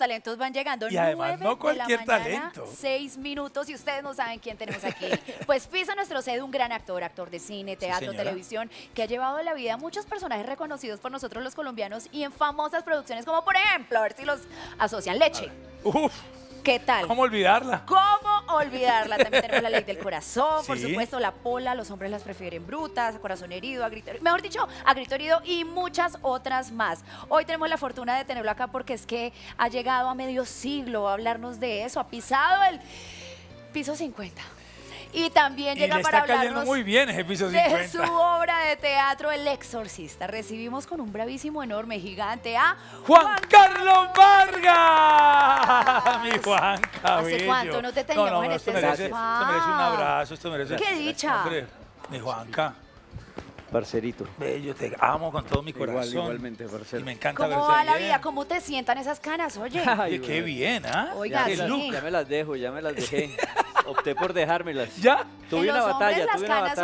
talentos van llegando. Y además, no de cualquier la mañana, talento. Seis minutos y ustedes no saben quién tenemos aquí. Pues pisa nuestro sede un gran actor, actor de cine, teatro, televisión, que ha llevado a la vida a muchos personajes reconocidos por nosotros los colombianos y en famosas producciones como por ejemplo, a ver si los asocian, Leche. Uf, ¿Qué tal? ¿cómo olvidarla? ¿Cómo olvidarla? También tenemos la ley del corazón, por Sí. supuesto, la pola, los hombres las prefieren brutas, corazón herido, a grito mejor dicho, a grito herido y muchas otras más. Hoy tenemos la fortuna de tenerlo acá porque es que ha llegado a medio siglo a hablarnos de eso, ha pisado el piso 50. Y también Y llega le para está cayendo hablarnos muy bien ese piso de 50. su obra de teatro El Exorcista. Recibimos con un bravísimo, enorme, gigante a Juan Carlos Vargas, mi Juan ¿Hace Cabello. cuánto no te teníamos en esto este merece, sofá? esto merece un abrazo, esto merece. ¡Qué dicha! Hombre, mi Juanca, Parcerito. bello, te amo con todo mi Igual, corazón. igualmente, parcero. Y me encanta ¿Cómo va la bien. vida? ¿Cómo te sientan esas canas? Oye. Ay, qué bien, ¿ah? Oiga, Qué ya, sí. las, ya me las dejo, ya me las dejé. Opté por dejármelas. ¿Ya? Tuve una batalla, tuve una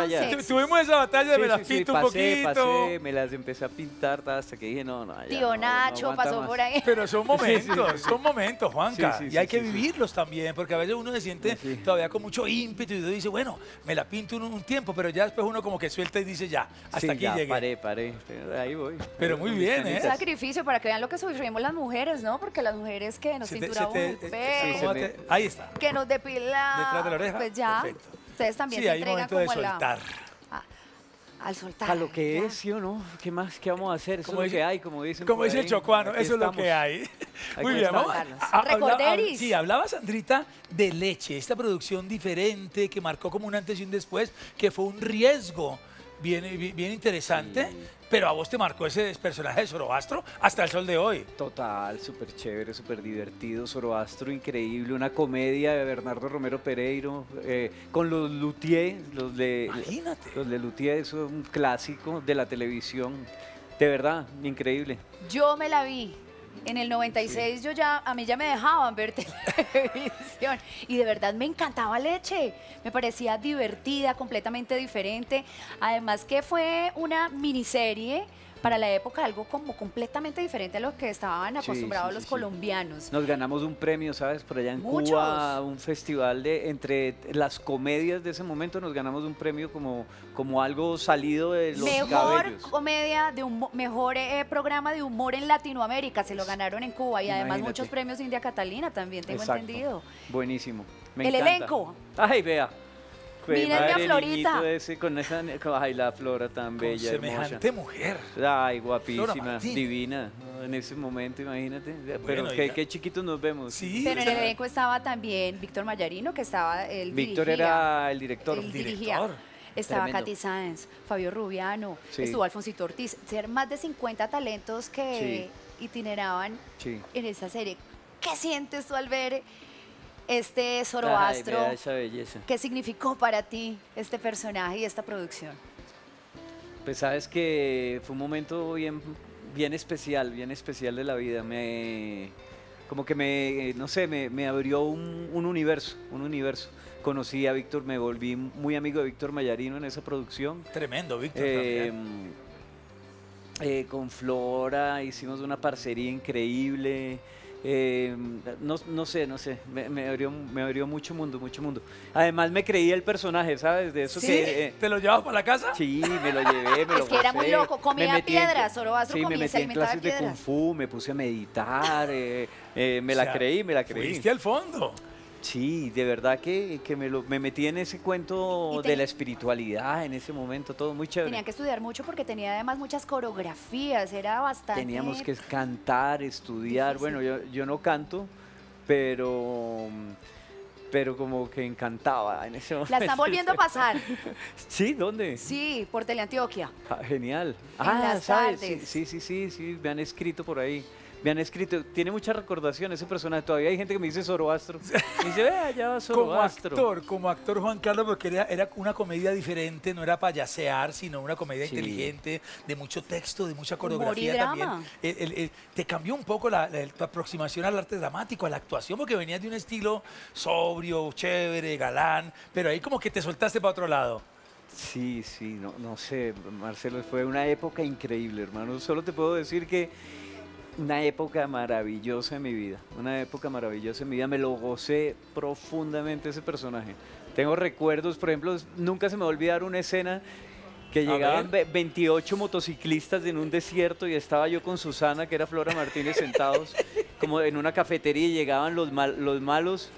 Tuvimos esa batalla de Sí, me las sí, sí, pinto un pasé, poquito. pasé, me las empecé a pintar hasta que dije, no, no, ya Tío no, Nacho pasó más. por ahí. Pero son momentos, son momentos, Juanca. Sí, sí, y hay sí, que sí, sí. vivirlos también, porque a veces uno se siente Sí, sí. todavía con mucho ímpetu y uno dice, bueno, me la pinto un, un tiempo, pero ya después uno como que suelta y dice, ya, hasta Sí, aquí ya, llegué. paré, paré. Pero ahí voy. Pero muy bien, ¿eh? canitas. Sacrificio para que vean lo que sufrimos las mujeres, ¿no? Porque las mujeres que nos cinturamos un pelo, ¿cómo se te- me- Ahí está. que nos depilamos. Detrás de la oreja. Pues ya. Perfecto. Ustedes también Sí, se hay un entregan momento de como a la- soltar. a- al soltar. A lo que ya. es, ¿sí o no? ¿Qué más? ¿Qué vamos a hacer? Eso Como es lo dice- que hay, como dicen Como por dice el ahí. chocuano, Aquí eso es lo estamos. que hay. Muy bien, estamos. vamos. Carlos. a- habla- Recorderis. sí, hablaba Sandrita de Leche, esta producción diferente que marcó como un antes y un después, que fue un riesgo bien, bien bien interesante, pero a vos te marcó ese personaje de Zoroastro hasta el sol de hoy. Total, súper chévere, súper divertido, Zoroastro increíble, una comedia de Bernardo Romero Pereiro, eh, con los Luthier, los de, Imagínate. los de Luthier, eso es un clásico de la televisión, de verdad, increíble. Yo me la vi. En el 96 yo ya, a mí ya me dejaban ver televisión y de verdad me encantaba Leche, me parecía divertida, completamente diferente, además que fue una miniserie para la época, algo como completamente diferente a lo que estaban acostumbrados sí, los sí, colombianos. Nos ganamos un premio, ¿sabes? Por allá en Muchos. Cuba, un festival de, entre las comedias de ese momento, nos ganamos un premio como, como algo salido de los Mejor cabellos. comedia, de humo- mejor eh, programa de humor en Latinoamérica, se lo ganaron en Cuba y además Imagínate. muchos premios India Catalina también, tengo Exacto. entendido. Buenísimo. me El encanta. elenco. Ay, vea. Madre, el Florita. ese con esa, ay, la flora tan Con bella, semejante mujer. hermosa. Ay, Flora guapísima, divina. ¿no? En ese momento, imagínate. Pero qué, qué chiquitos nos vemos. Sí, Pero en el elenco estaba también Víctor Mayarino, que estaba el Víctor era el director. Dirigía. Director. Estaba Tremendo. Katy Sáenz, Fabio Rubiano, Sí. estuvo Alfonsito Ortiz. Ser más de 50 talentos que itineraban Sí. en esa serie. ¿Qué sientes tú al ver este Zoroastro? vea esa belleza. ¿Qué significó para ti este personaje y esta producción? Pues sabes que fue un momento bien, bien especial, bien especial de la vida. Me, como que me, no sé, me, me abrió un, un universo, un universo. Conocí a Víctor, me volví muy amigo de Víctor Mayarino en esa producción. Tremendo, Víctor. Eh, también. eh, con Flora hicimos una parcería increíble. Eh, no, no sé, no sé, me, me abrió, me abrió mucho mundo, mucho mundo. Además me creí el personaje, ¿sabes? De eso ¿Sí? que... eh, ¿Te lo llevas para la casa? Sí, me lo llevé, me Es lo que era muy loco, comía me piedras, Zoroastro sí, comía, me metí en clases de kung fu, me puse a meditar, eh, eh, me O la creí, me la creí. Fuiste al fondo. Sí, de verdad que, que me, lo, me metí en ese cuento te- de la espiritualidad en ese momento, todo muy chévere. Tenían que estudiar mucho porque tenía además muchas coreografías, era bastante... Teníamos que cantar, estudiar. Difícil. Bueno, yo, yo no canto, pero, pero como que encantaba en ese momento. La están volviendo a pasar. Sí, ¿dónde? Sí, por Teleantioquia. Ah, genial. En ah, las ¿sabes? tardes. Sí, sí, sí, sí, me han escrito por ahí. Me han escrito, tiene mucha recordación ese personaje. Todavía hay gente que me dice Zoroastro. Me dice, vea, ya va Como Zoroastro. actor, como actor Juan Carlos, porque era, era una comedia diferente, no era payasear, sino una comedia Sí. inteligente, de mucho texto, de mucha coreografía también. El- el- el- te cambió un poco la, la- tu aproximación al arte dramático, a la actuación, porque venías de un estilo sobrio, chévere, galán, pero ahí como que te soltaste para otro lado. Sí, sí, no, no sé, Marcelo, fue una época increíble, hermano. Solo te puedo decir que una época maravillosa en mi vida, una época maravillosa en mi vida, me lo gocé profundamente ese personaje. Tengo recuerdos, por ejemplo, nunca se me va a olvidar una escena que llegaban ve- 28 motociclistas en un desierto y estaba yo con Susana, que era Flora Martínez, sentados como en una cafetería y llegaban los, mal- los malos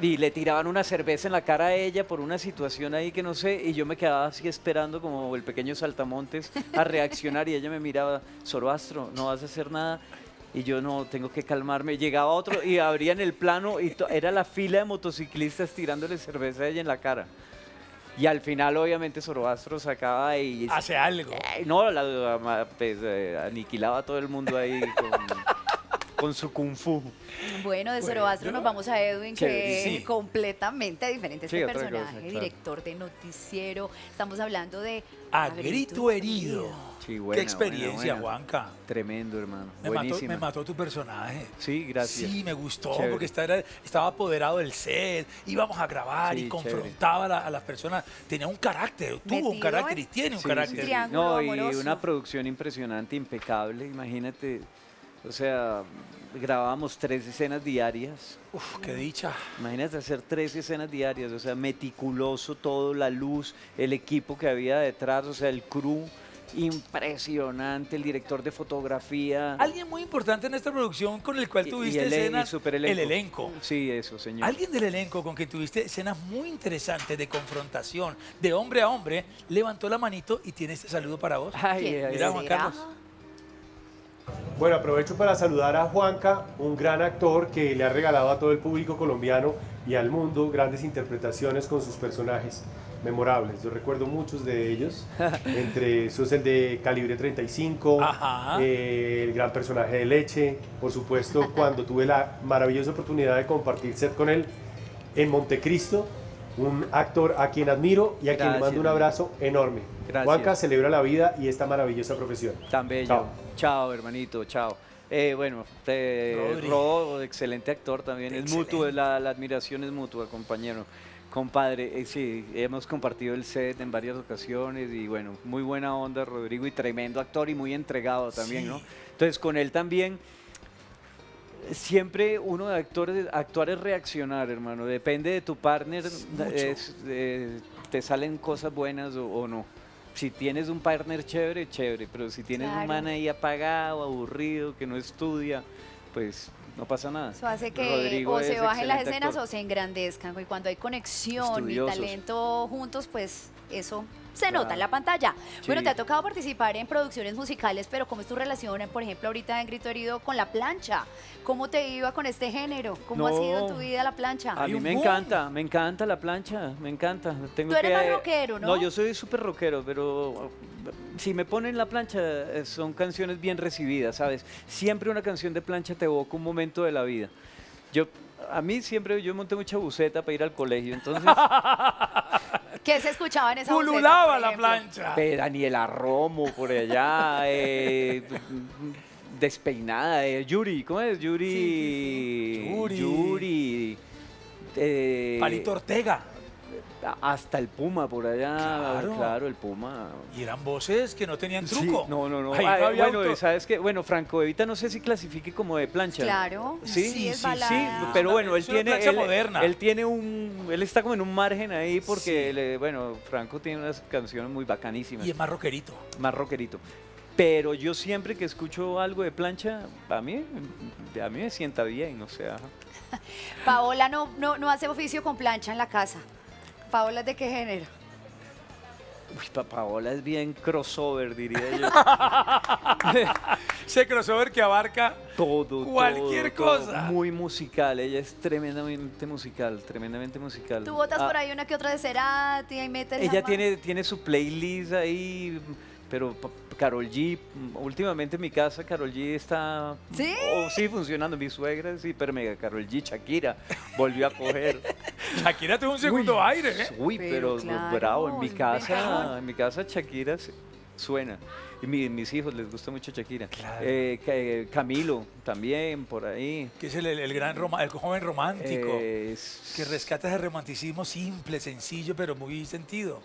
y le tiraban una cerveza en la cara a ella por una situación ahí que no sé, y yo me quedaba así esperando como el pequeño saltamontes a reaccionar y ella me miraba, Zoroastro, no vas a hacer nada. Y yo no, tengo que calmarme. Llegaba otro y abrían el plano y era la fila de motociclistas tirándole cerveza a ella en la cara. Y al final, obviamente, Zoroastro sacaba y... Hace algo. Eh, No, la- pues, eh, aniquilaba a todo el mundo ahí con, con su kung fu. Bueno, de Bueno. Zoroastro nos vamos a Edwin, que es sí. completamente diferente Sí, este cosa, personaje, claro. director de noticiero. Estamos hablando de A grito herido. Sí, Qué buena, experiencia, buena, buena. Juanca. Tremendo, hermano. Me mató, Buenísima. me mató tu personaje. Sí, gracias. Sí, me gustó Chévere. porque estaba, estaba apoderado del set, íbamos a grabar Sí, y confrontaba a, la- a las personas. Tenía un carácter, tuvo un carácter y en- tiene un Sí, carácter. sí, sí. Triángulo No, y amoroso. una producción impresionante, impecable. Imagínate, o sea, grabábamos tres escenas diarias. Uf, qué dicha. Imagínate hacer tres escenas diarias, o sea, meticuloso todo, la luz, el equipo que había detrás, o sea, el crew, impresionante, el director de fotografía. Alguien muy importante en esta producción con el cual Y- y tuviste el- y escenas. super El elenco. Sí, eso, señor. Alguien del elenco con quien tuviste escenas muy interesantes de confrontación, de hombre a hombre, levantó la manito y tiene este saludo para vos. Ay, ¿Quién ay, Mira, ay. Juan será? Carlos. Bueno, aprovecho para saludar a Juanca, un gran actor que le ha regalado a todo el público colombiano y al mundo grandes interpretaciones con sus personajes memorables. Yo recuerdo muchos de ellos, entre esos el de Calibre 35, Ajá. eh, el gran personaje de Leche, por supuesto cuando tuve la maravillosa oportunidad de compartir set con él en Montecristo, un actor a quien admiro y a quien le mando un abrazo enorme. Gracias. Juanca celebra la vida y esta maravillosa profesión. Tan bello. Chao. Chao, hermanito, chao. Eh, bueno, eh. Rodo, excelente actor también. Es mutuo, la, la admiración es mutua, compañero. Compadre, eh, sí, hemos compartido el set en varias ocasiones y bueno, muy buena onda, Rodrigo, y tremendo actor y muy entregado también, ¿no? Entonces, con él también, siempre uno de actores, actuar es reaccionar, hermano. Depende de tu partner, es- eh, te salen cosas buenas o, o no. Si tienes un partner chévere, chévere, pero si tienes Claro. un man ahí apagado, aburrido, que no estudia, pues no pasa nada. Eso hace que Rodrigo o se bajen las escenas actor. o se engrandezcan. Y cuando hay conexión Estudiosos. y talento juntos, pues eso se nota en la pantalla. Bueno, Sí. te ha tocado participar en producciones musicales, pero ¿cómo es tu relación, por ejemplo, ahorita en Grito Herido con la plancha? ¿Cómo te iba con este género? ¿Cómo ha sido tu vida la plancha? A mí me boom. encanta, me encanta la plancha, me encanta. Tengo Tú eres que- más rockero, ¿no? No, yo soy súper rockero, pero uh, si me ponen la plancha eh, son canciones bien recibidas, ¿sabes? Siempre una canción de plancha te evoca un momento de la vida. Yo, a mí siempre, yo monté mucha buceta para ir al colegio, entonces, ¿Qué se escuchaba en esa buceta, Pululaba la plancha. Daniela Romo por allá, eh, despeinada, eh, Yuri, ¿cómo es? Yuri. Sí, sí, sí. Yuri. Yuri, eh, Palito Ortega. Hasta el Puma por allá. Claro. Claro, el Puma. Y eran voces que no tenían Sí, truco. no, no, no. Ahí no había bueno, auto. ¿sabes qué? Bueno, Franco Evita no sé si clasifique como de plancha. Claro, Sí, sí, es sí, pero bueno, él es tiene, él, moderna. él tiene un, él está como en un margen ahí porque, Sí. le- bueno, Franco tiene unas canciones muy bacanísimas, Y es más rockerito. más rockerito. Pero yo siempre que escucho algo de plancha, a mí, a mí me sienta bien, o sea, Paola no, no, no hace oficio con plancha en la casa. Paola, ¿es de qué género? uy, pa- Paola es bien crossover, diría yo. Ese crossover que abarca todo, Cualquier todo, todo. cosa. Muy musical, ella es tremendamente musical, tremendamente musical. Tú botas Ah, por ahí una que otra de Cerati y metes Ella tiene, tiene su playlist ahí, pero Carol G, mm, últimamente en mi casa Carol G está ¿Sí? oh, sí funcionando, mi suegra sí, pero mega Carol G, Shakira, volvió a coger. Shakira tuvo un segundo aire, ¿eh? Uy, Pero pero, claro, bravo, en mi casa, en mi casa Shakira suena. Y mi- mis hijos les gusta mucho Shakira. Claro. Eh, eh, Camilo también por ahí. Que es el, el gran el joven romántico. Eh, es- que rescata ese romanticismo simple, sencillo, pero muy sentido.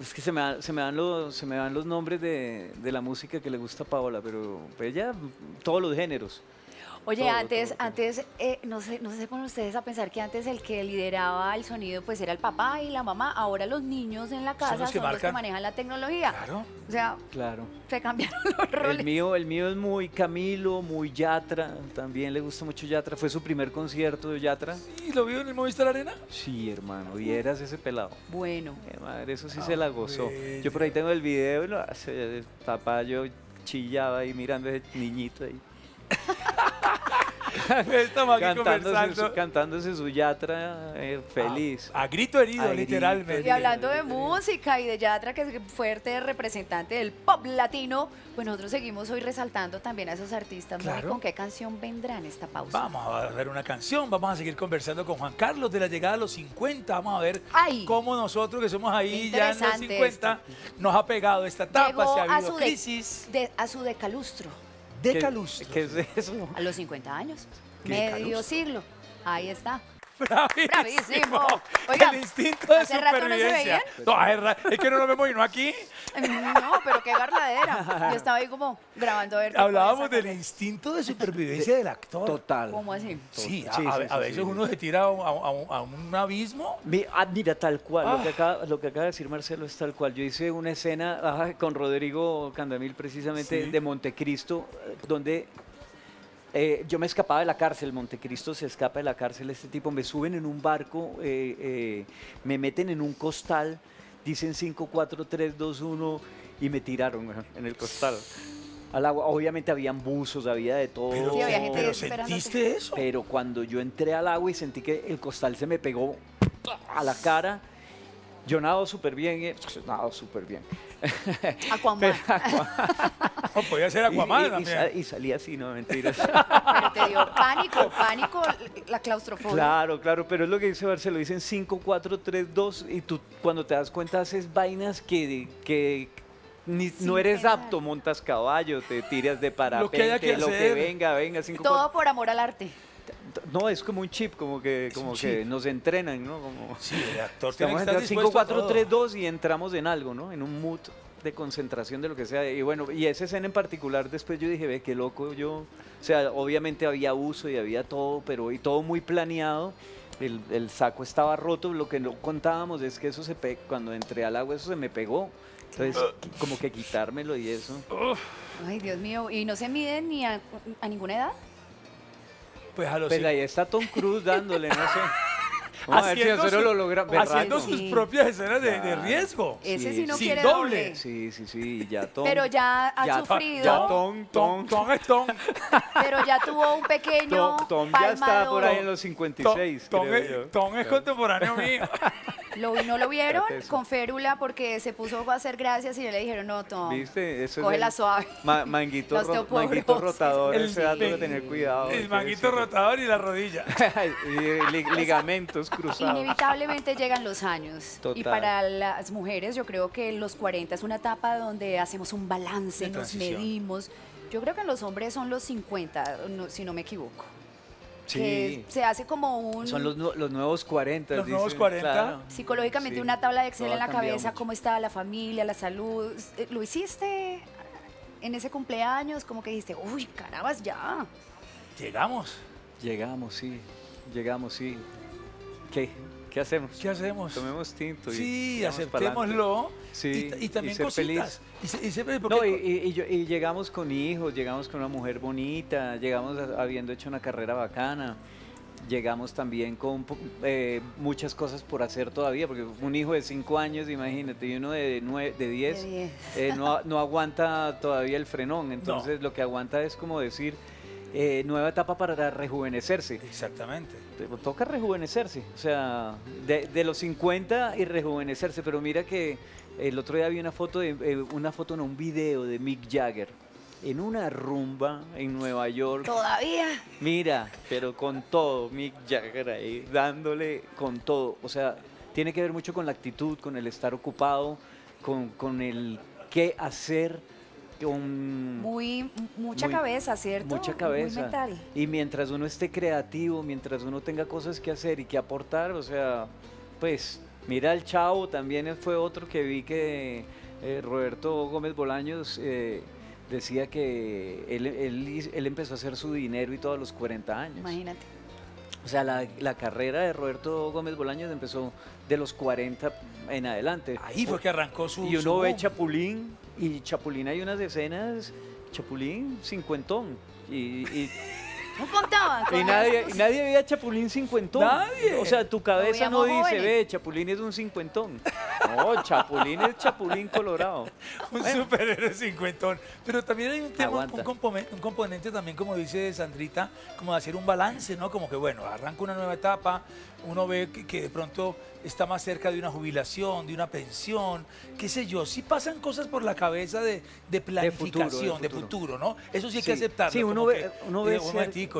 Es que se me, se me, dan los, se me dan los nombres de, de la música que le gusta a Paola, pero ella, todos los géneros. Oye, Todo, antes, todo, todo. antes eh, no sé, no sé si se ponen ustedes a pensar que antes el que lideraba el sonido pues era el papá y la mamá. Ahora los niños en la casa son los los que manejan la tecnología. Claro. O sea, Claro. se cambiaron los roles. El mío, el mío es muy Camilo, muy Yatra, también le gusta mucho Yatra. Fue su primer concierto de Yatra. ¿Y lo vio en el Movistar Arena? Sí, hermano, vieras ese pelado. Bueno, Eh, madre, eso sí Ah, se la gozó. Yo por ahí tengo el video, y no, ese papá yo chillaba ahí mirando a ese niñito ahí. Estamos aquí Cantándose, su, cantándose su Yatra eh, feliz. A, a grito herido, A grito literalmente. y hablando de música y de Yatra, que es fuerte representante del pop latino, pues nosotros seguimos hoy resaltando también a esos artistas. Claro. ¿Con qué canción vendrán esta pausa? Vamos a ver una canción, vamos a seguir conversando con Juan Carlos de la llegada a los 50. Vamos a ver Ay. cómo nosotros que somos ahí ya en los interesante 50 nos ha pegado esta etapa, Llegó si ha a habido su, de- crisis. de- a su decalustro, De ¿Qué- calustro. ¿Qué es eso? a los 50 años. ¿Qué Medio siglo. Ahí está. Bravísimo. Bravísimo. Oiga, el instinto de ¿hace rato no se supervivencia. No, hace ra- es que no nos vemos y no aquí. No, pero qué garladera. Yo estaba ahí como grabando a ver. qué Hablábamos del instinto de supervivencia del actor. Total. ¿Cómo así? Sí, a, Sí, a- sí, a sí, veces sí. uno se tira a, un- a un- a un abismo. Ah, mira, tal cual, lo, que Ah. acaba, lo que acaba de decir Marcelo es tal cual. Yo hice una escena ajá, con Rodrigo Candamil precisamente Sí. de Montecristo, eh, donde eh, yo me escapaba de la cárcel, Montecristo se escapa de la cárcel, este tipo, me suben en un barco, eh, eh, me meten en un costal, dicen 5, 4, 3, 2, 1 y me tiraron en el costal. Al agua, obviamente habían buzos, había de todo. Pero, Sí, había gente pero esperándote. ¿sentiste eso? Pero cuando yo entré al agua y sentí que el costal se me pegó a la cara, yo nado súper bien, eh, nado súper bien. Aquaman. Pero, No, podía ser Aquaman y- también. sa- y salí así, no mentiras. Pero te dio pánico, pánico la claustrofobia. claro, claro, pero es lo que dice Barceló, dicen 5, 4, 3, 2 y tú cuando te das cuenta haces vainas que, que ni- no eres pensar. apto, montas caballo, te tiras de parapente, Lo que haya que lo que venga, venga, 5, Todo por amor al arte. No, es como un chip, como que, Es como que chip. nos entrenan, ¿no? Como... Sí, el actor tiene Estamos que estar en 5, dispuesto a 4, todo. 3, 2 y entramos en algo, ¿no? En un mood de concentración de lo que sea. Y bueno, y esa escena en particular, después yo dije, ve, qué loco yo. O sea, obviamente había uso y había todo, pero y todo muy planeado. El, el saco estaba roto. Lo que no contábamos es que eso se pe cuando entré al agua, eso se me pegó. Entonces, como que quitármelo y eso. Ay, Dios mío. ¿Y no se miden ni a, a ninguna edad? Pues a los Pues ahí está Tom Cruise dándole, no sé. Vamos a ver si haciendo, nosotros su- lo logramos. haciendo Sí. sus propias escenas de, de riesgo. Ese Sí, sí no sin quiere doble. doble. Sí, sí, sí, ya Tom. Pero ya ha Ya- sufrido, ya Tom, Tom, Tom es Tom. pero ya tuvo un pequeño Tom, Tom ya está por ahí en los Tom, 56. Tom creo es, yo. Tom es contemporáneo mío. Lo, ¿No lo vieron con férula porque se puso a hacer gracias y le dijeron, no, Tom, ¿Viste? Eso es cógela el suave. ma- manguito, La ro- manguito rotador, El- ese dato de tener cuidado. El manguito rotador y la rodilla. y li- ligamentos cruzados. Inevitablemente llegan los años. Total. Y para las mujeres, yo creo que los 40 es una etapa donde hacemos un balance, De nos transición. medimos. Yo creo que en los hombres son los 50, no- si no me equivoco. Sí. Que se hace como un... Son los, los nuevos 40. Los dicen, nuevos 40. claro. Psicológicamente Sí, una tabla de Excel todo en la cabeza, mucho. cómo estaba la familia, la salud. Eh, ¿Lo hiciste en ese cumpleaños? Como que dijiste, uy, carabas, ya. Llegamos. Llegamos, sí. Llegamos, sí. ¿Qué? ¿Qué hacemos? ¿Qué hacemos? Tomemos tinto. y Sí, aceptémoslo. Sí, y, y también y ser cositas. Y, se- y No, y, y- y yo- y llegamos con hijos, llegamos con una mujer bonita, llegamos habiendo hecho una carrera bacana, llegamos también con eh, muchas cosas por hacer todavía, porque un hijo de 5 años, imagínate, y uno de 9, de 10, De diez. eh, no, no aguanta todavía el frenón, entonces lo que aguanta es como decir, eh, nueva etapa para rejuvenecerse. Exactamente. Te- Toca rejuvenecerse, o sea, de, de los 50 y rejuvenecerse, pero mira que el otro día vi una foto, de, eh, una foto, no, un video de Mick Jagger en una rumba en Nueva York. Todavía. Mira, pero con todo, Mick Jagger ahí, dándole con todo. O sea, tiene que ver mucho con la actitud, con el estar ocupado, con, con el qué hacer, con Muy, mucha Muy- cabeza, ¿cierto? mucha Muy cabeza. mental. Y mientras uno esté creativo, mientras uno tenga cosas que hacer y que aportar, o sea, pues Mira el Chavo, también fue otro que vi que eh, Roberto Gómez Bolaños eh, decía que él, él- él empezó a hacer su dinero y todo a los 40 años. Imagínate. O sea, la, la carrera de Roberto Gómez Bolaños empezó de los 40 en adelante. Ahí fue que arrancó su. Y su uno ve. Chapulín, y Chapulín hay unas escenas, Chapulín cincuentón. Y, y, No contaban. y con nadie, y nadie ve a Chapulín cincuentón. Nadie. O sea, tu cabeza no dice, jóvenes. ve, Chapulín es un cincuentón. No, Chapulín es Chapulín Colorado. Un superhéroe cincuentón. Pero también hay un tema, un, Aguanta. compone- un componente también, como dice Sandrita, como de hacer un balance, ¿no? Como que, bueno, arranca una nueva etapa, uno ve que, que de pronto está más cerca de una jubilación, de una pensión, qué sé yo. Sí pasan cosas por la cabeza de, de planificación, de futuro, futuro. ¿no? Eso sí hay que aceptarlo. sí, uno ve- que, uno ve eh, un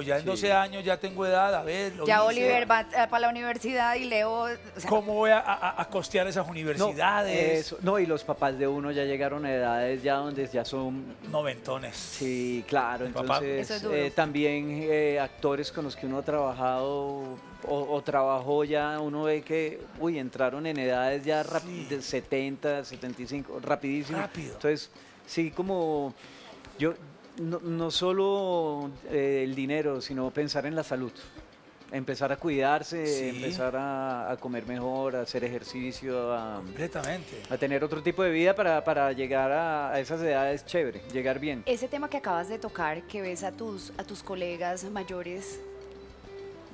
ya en sí. 12 años ya tengo edad, a ver. lo Ya hice. Oliver va para la universidad y Leo. o sea, ¿Cómo voy a, a- a costear esas No, universidades? eso- no, y los papás de uno ya llegaron a edades ya donde ya son Noventones. Sí, claro. Entonces, Eso es duro. eh, también eh, actores con los que uno ha trabajado o, o trabajó ya, uno ve que, uy, entraron en edades ya Sí. de 70, 75, rapidísimo. Rápido. Entonces, sí, como yo, no, no solo eh, el dinero, sino pensar en la salud. Empezar a cuidarse, Sí. empezar a, a comer mejor, a hacer ejercicio, a, Completamente. a tener otro tipo de vida para, para llegar a, a esas edades chévere, llegar bien. Ese tema que acabas de tocar, que ves a tus, a tus colegas mayores,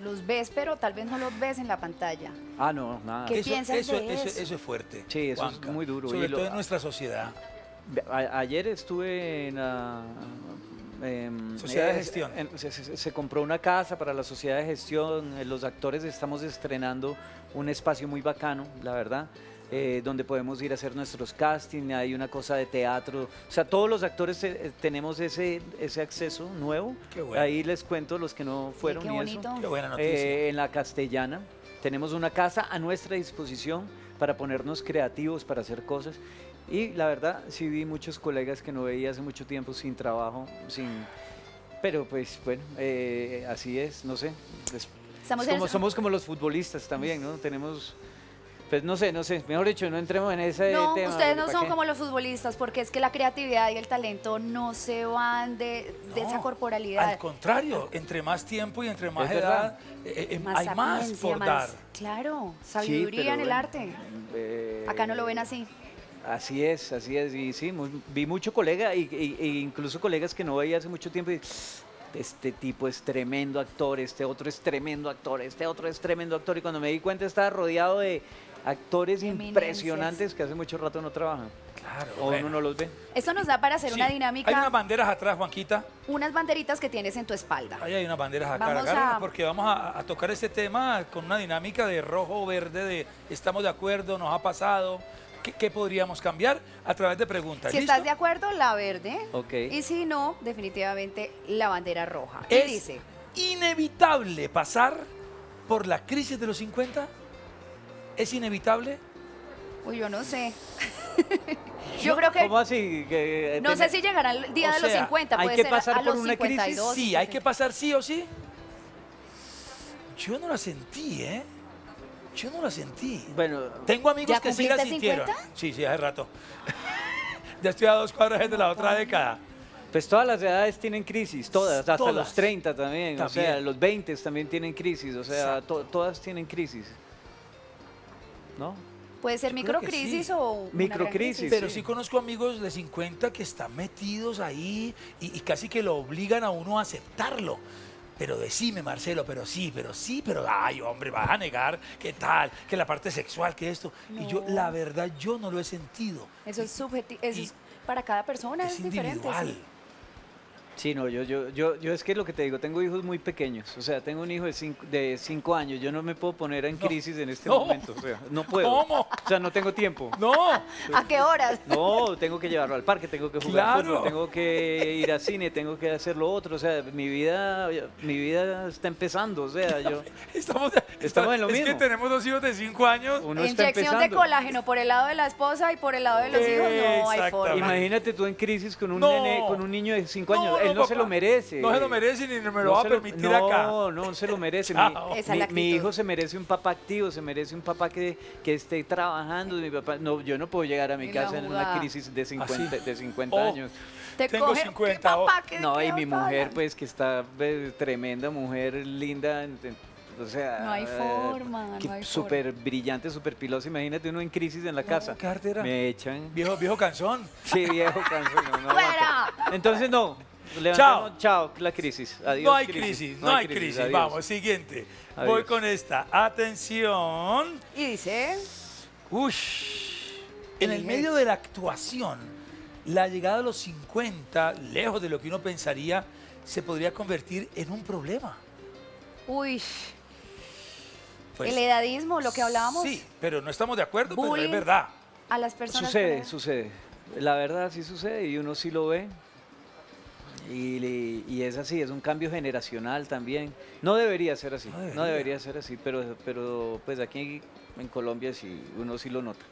los ves, pero tal vez no los ves en la pantalla. Ah, no, nada. ¿Qué eso, piensas eso, de eso- eso? eso es fuerte. Sí, eso es muy duro. Sobre Y lo- todo en nuestra sociedad. A- ayer estuve en la... em, Sociedad de eh, gestión. en- se, se- se compró una casa para la sociedad de gestión. eh, Los actores estamos estrenando un espacio muy bacano, la verdad. Eh, donde podemos ir a hacer nuestros castings, hay una cosa de teatro, o sea, todos los actores eh, eh, tenemos ese, ese acceso nuevo. Qué bueno. Ahí les cuento los que no fueron qué y eso. bonito. Qué buena noticia. Eh, en la castellana. Tenemos una casa a nuestra disposición para ponernos creativos, para hacer cosas. Y la verdad, sí vi muchos colegas que no veía hace mucho tiempo sin trabajo, sin... Pero pues bueno, eh, así es, no sé. Es- como- somos como los futbolistas también, ¿no? Tenemos... Pues no sé, no sé. Mejor dicho, no entremos en ese No, tema. ustedes no ¿pa' son qué? como los futbolistas, porque es que la creatividad y el talento no se van de, de esa corporalidad. Al contrario, entre más tiempo y entre más Es edad, verdad. eh, eh, Más hay más por más- dar. Claro, Sí, sabiduría pero en el bueno, arte. eh, Acá no lo ven así. Así es, así es. Y sí, vi mucho colega, y, y- e incluso colegas que no veía hace mucho tiempo. Y, este tipo es tremendo actor, este otro es tremendo actor, este otro es tremendo actor. Y cuando me di cuenta estaba rodeado de actores Eminencias. impresionantes que hace mucho rato no trabajan. Claro. O bueno. uno no los ve. Esto nos da para hacer Sí, una Hay dinámica, unas banderas atrás, Juanquita. unas banderitas que tienes en tu espalda. Ahí hay unas banderas acá. A- Porque vamos a, a tocar este tema con una dinámica de rojo o verde, de estamos de acuerdo, nos ha pasado. ¿Qué, qué podríamos cambiar? A través de preguntas. Si ¿Listo? estás de acuerdo, la verde. Ok. Y si no, definitivamente la bandera roja. ¿Qué ¿Es dice? inevitable pasar por la crisis de los 50? ¿Es inevitable? Uy, yo no sé. yo creo que ¿Cómo así? Que, no sé si llegará el día O de los sea, 50, hay puede que ser pasar a por los una crisis. 52. Sí, hay que pasar sí o sí. Yo no la sentí, ¿eh? Yo no la sentí. Bueno, Tengo amigos ¿Ya que sí la sintieron. 50? Sí, sí, hace rato. ya estoy a dos cuadras de la otra década. pues todas las edades tienen crisis, todas, hasta Todas. los 30 también, o sea, También. los 20 también tienen crisis, o sea, to- todas tienen crisis. ¿No? Puede ser microcrisis sí. o Microcrisis, crisis. Pero sí. sí conozco amigos de 50 que están metidos ahí y, y casi que lo obligan a uno a aceptarlo. Pero decime, Marcelo, pero sí, pero sí, pero ay, hombre, vas a negar, ¿qué tal? Que la parte sexual, que esto. Y yo, la verdad, yo no lo he sentido. Eso es subjetivo, eso es para cada persona es, Es diferente. individual. sí. Sí, no, yo, yo, yo, yo es que lo que te digo, tengo hijos muy pequeños, o sea, tengo un hijo de cinco, de cinco años, yo no me puedo poner en No. crisis en este No. momento, o sea, no puedo. ¿Cómo? O sea, no tengo tiempo. No, ¿A qué horas? No, tengo que llevarlo al parque, tengo que jugar Claro. fútbol, tengo que ir al cine, tengo que hacer lo otro, o sea, mi vida, mi vida está empezando, o sea, yo, estamos, Estamos en lo es mismo. que tenemos dos hijos de 5 años. uno está Inyección de colágeno por el lado de la esposa y por el lado de los hijos, no hay forma. Imagínate tú en crisis con un No. nene, con un niño de 5 años. No, él no se lo merece. No se lo merece ni me lo No va a lo- permitir no, acá. No, se lo merece. Mi, hijo se merece un papá activo, se merece un papá que, que esté trabajando. Mi papá, no, yo no puedo llegar a mi casa en una crisis de 50, Así. de 50 Oh. años. Te Tengo coge- 50, ¿Qué papá? ¿Qué- No, y mi mujer, hablando? pues que está ve, tremenda mujer, linda. O sea, No hay eh, forma, no hay Súper brillante, súper pilosa. Imagínate uno en crisis en la casa. ¿qué cartera? Me echan. Viejo, viejo canzón. Sí, viejo cansado. No, no. Entonces, no. Chao. levantemos- Chao, la crisis. Adiós. no hay crisis, no, hay crisis. Vamos, siguiente. Voy con esta. Atención. Y dice, Ush. En el medio de la actuación, la llegada a los 50, lejos de lo que uno pensaría, se podría convertir en un problema. uy, Pues, el edadismo, lo que hablábamos, Sí, pero no estamos de acuerdo, pero es verdad. a las personas. Sucede, sucede. La verdad sí sucede y uno sí lo ve. Y, y es así, es un cambio generacional también. No debería ser así, No no debería. ser así, pero, pero pues aquí en Colombia sí, uno sí lo nota.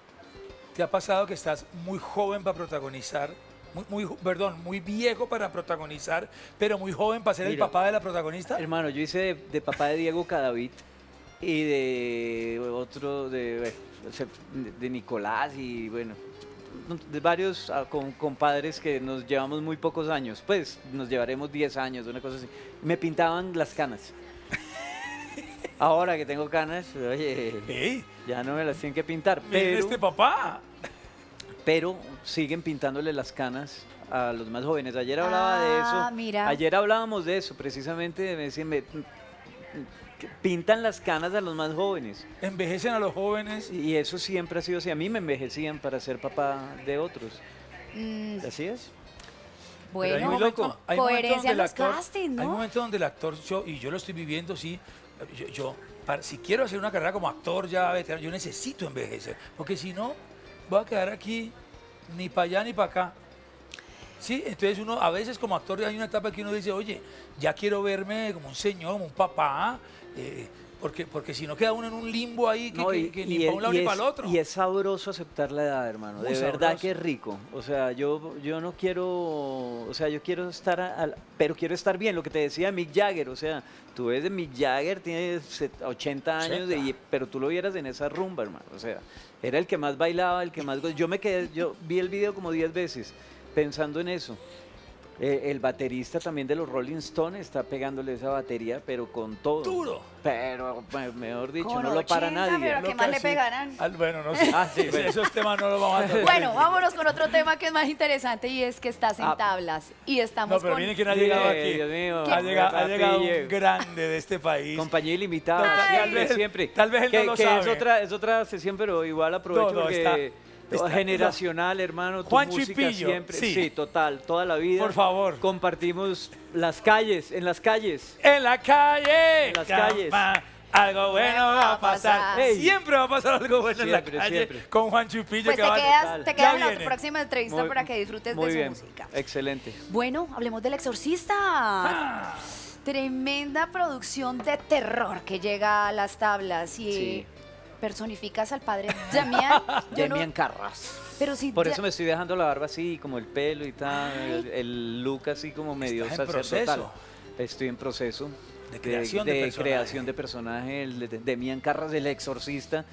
¿Te ha pasado que estás muy joven para protagonizar? Muy, perdón, muy viejo para protagonizar, pero muy joven para ser el papá de la protagonista. Hermano, yo hice de, de papá de Diego Cadavid y de otro, de- de Nicolás y bueno, de varios ah, con- compadres que nos llevamos muy pocos años, pues nos llevaremos 10 años, una cosa así. Me pintaban las canas. Ahora que tengo canas, oye, ya no me las tienen que pintar, miren pero, este papá! pero siguen pintándole las canas a los más jóvenes. Ayer hablaba de Ah, eso. mira. Ayer hablábamos de eso, precisamente, me decían, me- pintan las canas a los más jóvenes. Envejecen a los jóvenes. Y eso siempre ha sido así. A mí me envejecían para ser papá de otros. Mm, Así es. Pero hay bueno, muy loco. hay momentos Coherencia donde en el los actor- castings, ¿no? Hay momentos donde el actor, yo, y yo lo estoy viviendo, sí, yo, yo, para- si quiero hacer una carrera como actor ya veterano, yo necesito envejecer, porque si no, voy a quedar aquí ni para allá ni para acá. Sí, entonces uno, a veces como actor hay una etapa que uno dice, oye, ya quiero verme como un señor, como un papá, eh, porque, porque si no queda uno en un limbo ahí que, No, y, que y ni para un lado ni para el otro. y es sabroso aceptar la edad, hermano. Muy de verdad que es rico. O sea, yo, yo no quiero, o sea, yo quiero estar, a- pero quiero estar bien. Lo que te decía Mick Jagger, o sea, tú ves de Mick Jagger, tiene set- 80 años, de- 80. y- pero tú lo vieras en esa rumba, hermano. O sea, era el que más bailaba, el que más... Yo me quedé, yo vi el video como 10 veces pensando en eso. Eh, el baterista también de los Rolling Stones está pegándole esa batería, pero con todo. Duro. Pero, me- mejor dicho, Con no lo para 80, nadie. pero Lo que más le pegarán. Al- bueno, no sé. Ah, sí, bueno. Esos temas no los vamos a tocar. Bueno, vámonos con otro tema que es más interesante y es que estás en Ah. tablas y estamos No, pero con... miren quién ha llegado aquí. Dios mío, ha, llegado, ha llegado un grande de este país. Compañía ilimitada, tal vez- siempre. tal vez él que, no lo que sabe. Es otra, es otra sesión, pero igual aprovecho No, no, porque está- todo está- generacional, hermano, tu música siempre. sí. total, toda la vida. Por favor. Compartimos las calles, en las calles. En la calle. En las cama, calles. Algo bueno va a pasar. Siempre va a pasar algo bueno en Siempre, la calle siempre. con Juan Chupillo Pues que te va a- quedas, te Ya quedas en la próxima entrevista Muy- para que disfrutes muy de su bien, música. Excelente. Bueno, hablemos del exorcista. Ah. Tremenda producción de terror que llega a las tablas y Sí. Personificas al padre Damián. Yo no- Demian Carras. pero si Por ya- eso me estoy dejando la barba así, como el pelo y tal, el, el look así como medio Estás en sacerdotal. proceso. Estoy en proceso De creación de personaje. creación de personaje, el de Demian Carras, el exorcista.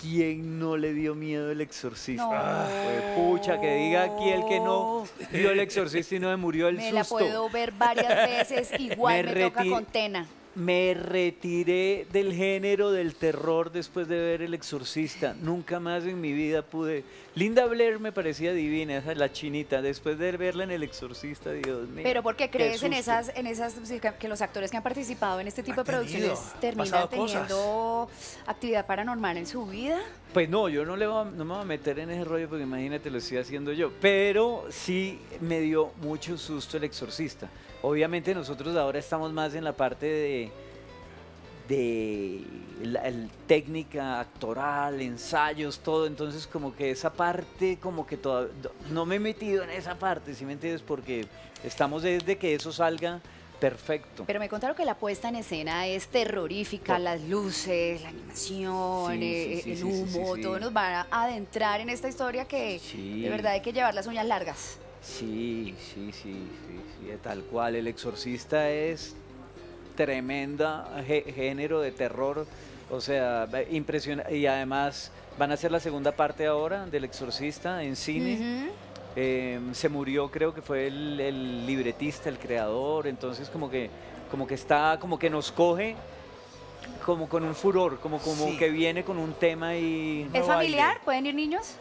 ¿Quién no le dio miedo el exorcista? No. Ah, pucha, que diga aquí el que no vio el exorcista y no me murió el me la susto. puedo ver varias veces, igual me, Me toca con Tena. Me retiré del género del terror después de ver El Exorcista. Nunca más en mi vida pude. Linda Blair me parecía divina, esa la chinita. Después de verla en El Exorcista, Dios mío. Pero porque qué crees en esas, en esas que- los actores que han participado en este tipo de tenido, producciones terminan cosas. teniendo actividad paranormal en su vida. Pues no, yo no, le voy a- me voy a meter en ese rollo porque imagínate, lo estoy haciendo yo. Pero sí me dio mucho susto El Exorcista. Obviamente nosotros ahora estamos más en la parte de de la el- técnica actoral, ensayos, todo, entonces como que esa parte, como que toda, no me he metido en esa parte, ¿sí me entiendes? Porque estamos desde que eso salga perfecto. Pero me contaron que la puesta en escena es terrorífica, las luces, la animación, Sí, eh, sí, sí, el humo, todo nos va a adentrar en esta historia que de verdad hay que llevar las uñas largas. Sí, sí, sí, sí, sí, tal cual. El exorcista es tremenda gé- género de terror. O sea, impresionante. Y además van a hacer la segunda parte ahora del exorcista en cine. Eh, se murió, creo que fue el, el libretista, el creador, entonces como que, como que está, como que nos coge como con un furor, como, como Sí. que viene con un tema y... ¿Es No familiar? baile. ¿Pueden ir niños?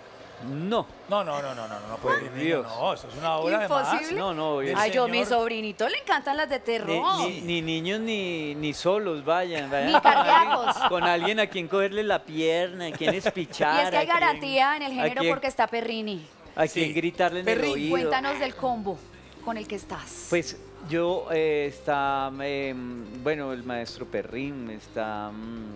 No, No, no, no, no, no, no, no puede ir niño, Dios. No, eso es una obra. Imposible. no, no. El Ay, yo, a mi sobrinito le encantan las de terror. ni- ni niños ni, ni solos vayan, vayan Ni con cardíacos. alguien- Con alguien a quien cogerle la pierna, a quien espichar. Y es que hay quien- garantía en el género quien- porque está Perrini. A Sí. quien gritarle en el Perrín, oído. Cuéntanos del combo con el que estás. Pues yo eh, está, em, bueno, el maestro Perrín, está mm,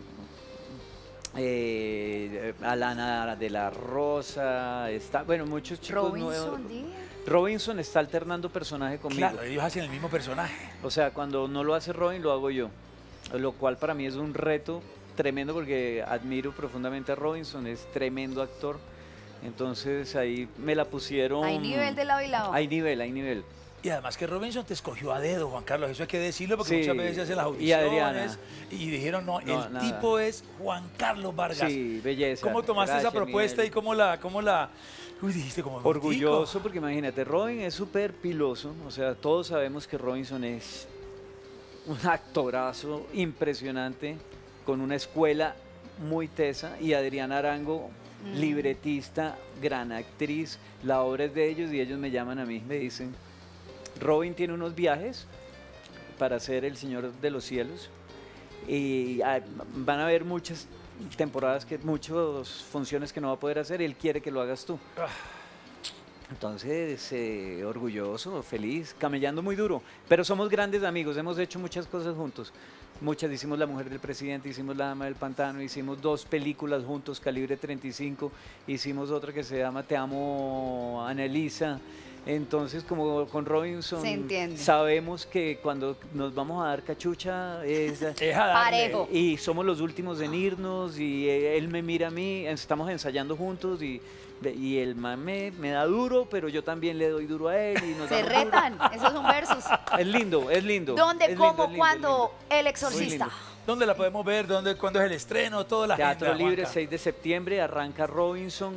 eh, Alana de la Rosa, está, bueno, muchos chicos nuevos. Robinson Díaz. Robinson está alternando personaje conmigo. Claro, ellos hacen el mismo personaje. O sea, cuando no lo hace Robin, lo hago yo. Lo cual para mí es un reto tremendo porque admiro profundamente a Robinson, es tremendo actor. Entonces ahí me la pusieron. Hay nivel de lado y lado. Hay nivel, hay nivel. Y además que Robinson te escogió a dedo, Juan Carlos, eso hay que decirlo porque Sí, muchas veces se hacen las y audiciones Adriana. y, dijeron, no, No, el nada. tipo es Juan Carlos Vargas. Sí, belleza. ¿Cómo tomaste esa propuesta Miguel. y cómo la, cómo la, uy, dijiste como Orgulloso porque imagínate, Robin es súper piloso, o sea, todos sabemos que Robinson es un actorazo impresionante, con una escuela muy tesa, y Adriana Arango, libretista, gran actriz, la obra es de ellos y ellos me llaman a mí, me dicen, Robin tiene unos viajes para ser el Señor de los Cielos y ah, van a haber muchas temporadas, que muchas funciones que no va a poder hacer y él quiere que lo hagas tú. Entonces, eh, orgulloso, feliz, camellando muy duro. Pero somos grandes amigos, hemos hecho muchas cosas juntos. Muchas, hicimos La Mujer del Presidente, hicimos La Dama del Pantano, hicimos dos películas juntos, Calibre 35, hicimos otra que se llama Te Amo, Anelisa. Entonces, como con Robinson, sabemos que cuando nos vamos a dar cachucha es... Es a darle. Parejo. Y somos los últimos en irnos y él me mira a mí, estamos ensayando juntos y, y el man me, me da duro, pero yo también le doy duro a él y nos Se duro. retan, esos son versos. Es lindo, es lindo. ¿Dónde, es cómo, lindo, cuándo? El exorcista. ¿Dónde la podemos ver? ¿Dónde, ¿Cuándo es el estreno? Toda la Teatro agenda, Libre, Juanca. 6 de septiembre, arranca Robinson.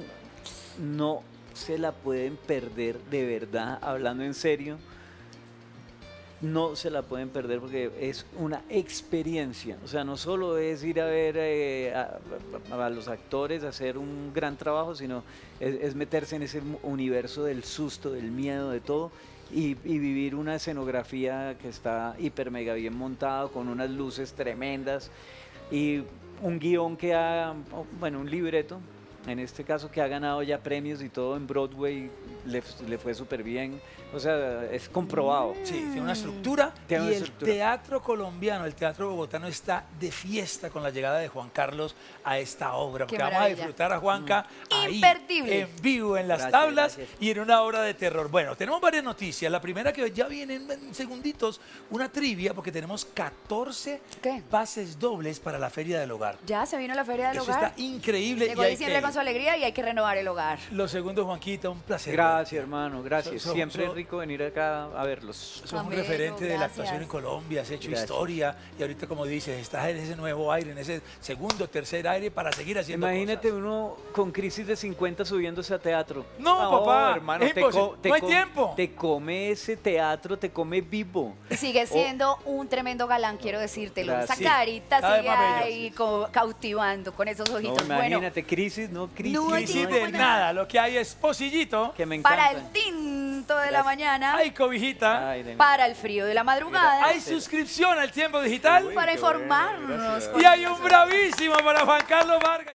No se la pueden perder, de verdad, hablando en serio. No se la pueden perder porque es una experiencia. O sea, no solo es ir a ver eh, a, los actores hacer un gran trabajo, sino es, meterse en ese universo del susto, del miedo, de todo. Y, vivir una escenografía que está hiper mega bien montado, con unas luces tremendas y un guion que ha, bueno, un libreto, en este caso que ha ganado ya premios y todo en Broadway, le, le fue súper bien. O sea, es comprobado. Sí, tiene una estructura Tiene y una el estructura. teatro colombiano, el teatro bogotano está de fiesta con la llegada de Juan Carlos a esta obra, porque vamos a disfrutar a Juanca ahí, Imperdible. en vivo, en las Gracias, tablas gracias. y en una obra de terror. Bueno, tenemos varias noticias. La primera que ya viene en segunditos, una trivia, porque tenemos 14 ¿Qué? pases dobles para la Feria del Hogar. Ya se vino la feria del Eso hogar. está increíble. Llegó y hay diciembre que- con su alegría y hay que renovar el hogar. Lo segundo, Juanquita, un placer. Gracias, hermano, gracias. So- so- Siempre so- es rico venir acá a verlos. Sos un referente de la actuación en Colombia, has hecho Gracias. historia y ahorita, como dices, estás en ese nuevo aire, en ese segundo, tercer aire para seguir haciendo Imagínate cosas. uno con crisis de 50 subiéndose a teatro. No, papá, hermano, es te, imposible. No hay co- tiempo. Te come ese teatro, te come vivo. Y sigue siendo un tremendo galán, quiero decírtelo. Esa Gracias. carita Cada vez sigue ahí cautivando con esos No, ojitos. bueno, imagínate, crisis, no crisis. No hay Crisis de nada, lo que hay es pocillito, Que me encanta. para el tinto de la mañana, hay cobijita, Ay, de- para el frío de la madrugada, hay suscripción al tiempo digital para informarnos. y hay un bravísimo para Juan Carlos Vargas.